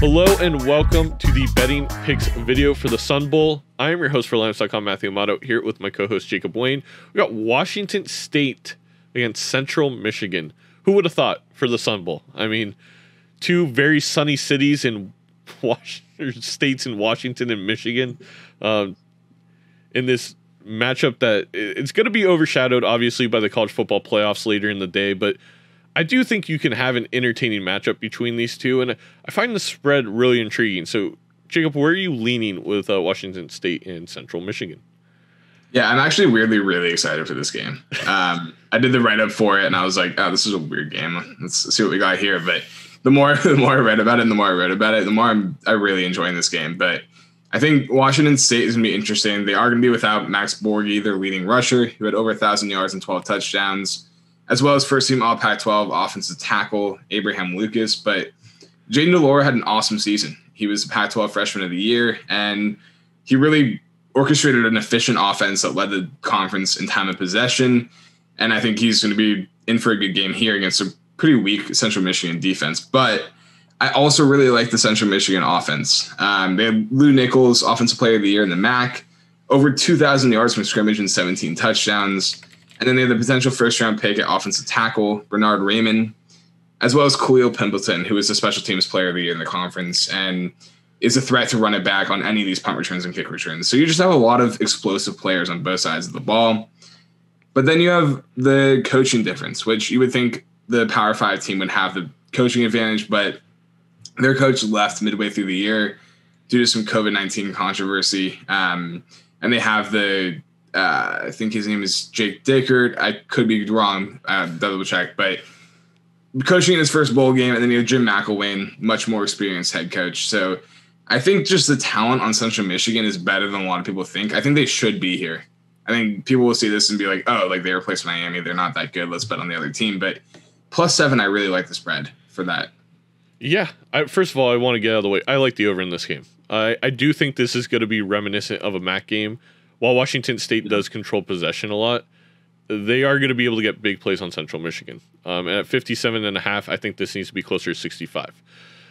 Hello and welcome to the betting picks video for the Sun Bowl. I am your host for Lineups.com, Matthew Amato, here with my co-host Jacob Wayne. We got Washington State against Central Michigan. Who would have thought for the Sun Bowl? I mean, two very sunny cities in Was- states in Washington and Michigan. Um, in this matchup that it's going to be overshadowed obviously by the college football playoffs later in the day, but I do think you can have an entertaining matchup between these two, and I find the spread really intriguing. So, Jacob, where are you leaning with uh, Washington State and Central Michigan? Yeah, I'm actually weirdly really excited for this game. Um, I did the write up for it, and I was like, "Oh, this is a weird game. Let's see what we got here." But the more the more I read about it, and the more I read about it, the more I'm I really enjoying this game. But I think Washington State is going to be interesting. They are going to be without Max Borghi, their leading rusher, who had over thousand yards and 12 touchdowns as well as first team All Pac 12 offensive tackle Abraham Lucas. But Jayden de Laura had an awesome season. He was Pac 12 freshman of the year, and he really orchestrated an efficient offense that led the conference in time of possession. And I think he's going to be in for a good game here against a pretty weak Central Michigan defense. But I also really like the Central Michigan offense. Um, they had Lew Nichols, Offensive Player of the Year in the MAC, over 2,000 yards from scrimmage and 17 touchdowns. And then they have the potential first round pick at offensive tackle, Bernhard Raimann, as well as Kalil Pimpleton, who is the special teams player of the year in the conference and is a threat to run it back on any of these punt returns and kick returns. So you just have a lot of explosive players on both sides of the ball. But then you have the coaching difference, which you would think the Power Five team would have the coaching advantage, but their coach left midway through the year due to some COVID 19 controversy. Um, and they have the uh, I think his name is Jake Dickert. I could be wrong. Uh, double check, but coaching in his first bowl game, and then you have Jim McElwain, much more experienced head coach. So I think just the talent on Central Michigan is better than a lot of people think. I think they should be here. I think people will see this and be like, oh, like they replaced Miami. They're not that good. Let's bet on the other team. But plus seven, I really like the spread for that. Yeah. I, first of all, I want to get out of the way. I like the over in this game. I, I do think this is going to be reminiscent of a MAC game while Washington State does control possession a lot, they are going to be able to get big plays on Central Michigan. Um, at 57 and a half, I think this needs to be closer to 65.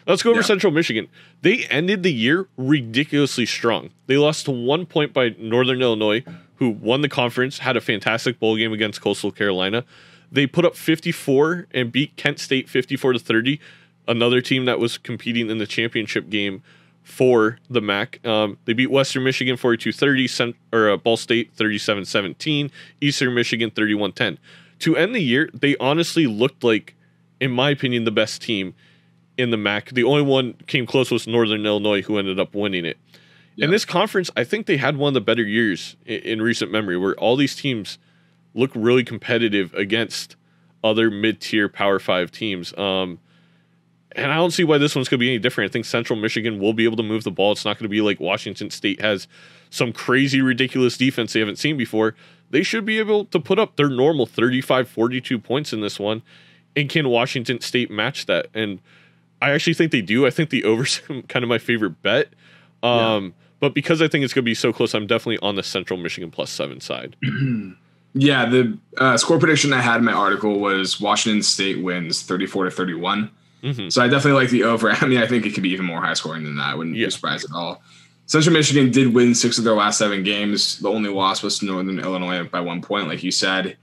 Let's go over yeah. Central Michigan. They ended the year ridiculously strong. They lost to one point by Northern Illinois, who won the conference, had a fantastic bowl game against Coastal Carolina. They put up 54 and beat Kent State 54 to 30, another team that was competing in the championship game for the MAC. Um, they beat Western Michigan 42 30, or uh, Ball State 37 17, Eastern Michigan 31 10. To end the year, they honestly looked like, in my opinion, the best team in the MAC. The only one came close was Northern Illinois, who ended up winning it. In this conference, I think they had one of the better years in, in recent memory where all these teams look really competitive against other mid tier Power Five teams. Um, and I don't see why this one's going to be any different. I think Central Michigan will be able to move the ball. It's not going to be like Washington State has some crazy, ridiculous defense they haven't seen before. They should be able to put up their normal 35, 42 points in this one. And can Washington State match that? And I actually think they do. I think the over's kind of my favorite bet. Um, yeah. But because I think it's going to be so close, I'm definitely on the Central Michigan plus seven side. yeah, the uh, score prediction I had in my article was Washington State wins 34 to 31. Mm-hmm. So I definitely like the over. I mean, I think it could be even more high scoring than that. I wouldn't yeah. be surprised at all. Central Michigan did win six of their last seven games. The only loss was to Northern Illinois by one point, like you said.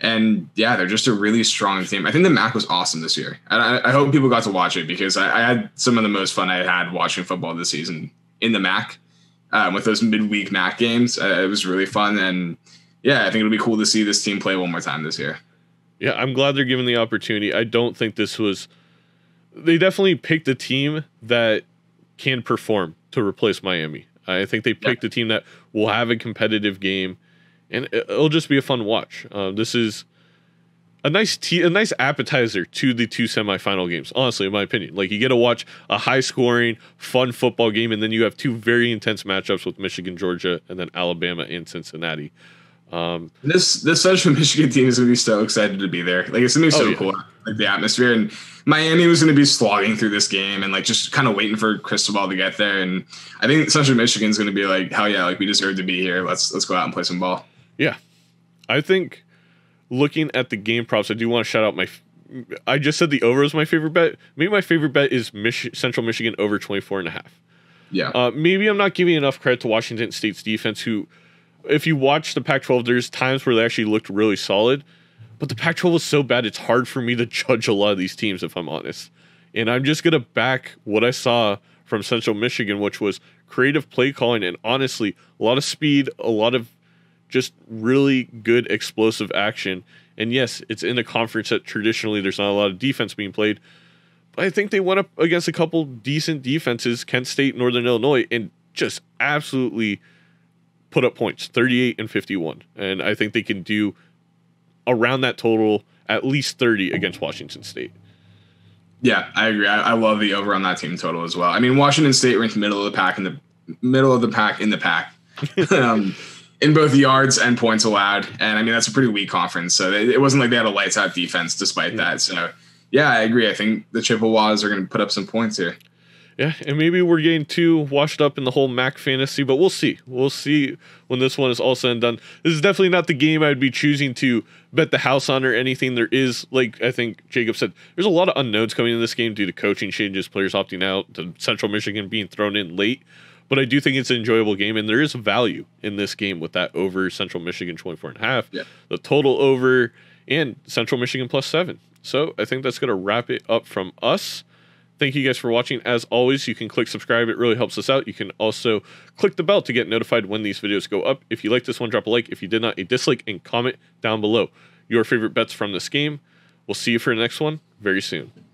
And yeah, they're just a really strong team. I think the MAC was awesome this year. And I, I hope people got to watch it because I, I, had some of the most fun I had watching football this season in the MAC um, with those midweek MAC games. Uh, it was really fun. And yeah, I think it'll be cool to see this team play one more time this year. Yeah, I'm glad they're given the opportunity. I don't think this was they definitely picked a team that can perform to replace Miami. I think they picked yeah. a team that will have a competitive game, and it'll just be a fun watch. Uh, this is a nice te- a nice appetizer to the two semifinal games. Honestly, in my opinion, like you get to watch a high scoring, fun football game, and then you have two very intense matchups with Michigan, Georgia, and then Alabama and Cincinnati. Um, this this Central Michigan team is gonna be so excited to be there. Like it's gonna be so oh, yeah. cool, like the atmosphere. And Miami was gonna be slogging through this game and like just kind of waiting for Cristobal to get there. And I think Central Michigan's gonna be like, hell yeah, like we deserve to be here. Let's let's go out and play some ball. Yeah, I think looking at the game props, I do want to shout out my I just said the over is my favorite bet. Maybe my favorite bet is Mich- Central Michigan over 24 and a half. Yeah. Uh, maybe I'm not giving enough credit to Washington State's defense, who, if you watch the Pac 12, there's times where they actually looked really solid. But the Pac 12 was so bad, it's hard for me to judge a lot of these teams, if I'm honest. And I'm just going to back what I saw from Central Michigan, which was creative play calling and honestly, a lot of speed, a lot of just really good explosive action. And yes, it's in a conference that traditionally there's not a lot of defense being played. But I think they went up against a couple decent defenses, Kent State, Northern Illinois, and just absolutely put up points 38 and 51. And I think they can do around that total at least 30 against Washington State. Yeah, I agree. I, I, love the over on that team total as well. I mean, Washington State ranked middle of the pack in the middle of the pack in the pack. um, in both yards and points allowed. And I mean, that's a pretty weak conference. So it wasn't like they had a lights out defense despite that. So yeah, I agree. I think the Chippewas are going to put up some points here. Yeah, and maybe we're getting too washed up in the whole MAC fantasy, but we'll see. We'll see when this one is all said and done. This is definitely not the game I'd be choosing to bet the house on or anything. There is, like I think Jacob said, there's a lot of unknowns coming in this game due to coaching changes, players opting out, to Central Michigan being thrown in late. But I do think it's an enjoyable game, and there is value in this game with that over Central Michigan 24 and a half, yeah. the total over, and Central Michigan plus seven. So I think that's going to wrap it up from us. Thank you guys for watching. As always, you can click subscribe. It really helps us out. You can also click the bell to get notified when these videos go up. If you like this one, drop a like. If you did not, a dislike and comment down below your favorite bets from this game. We'll see you for the next one very soon.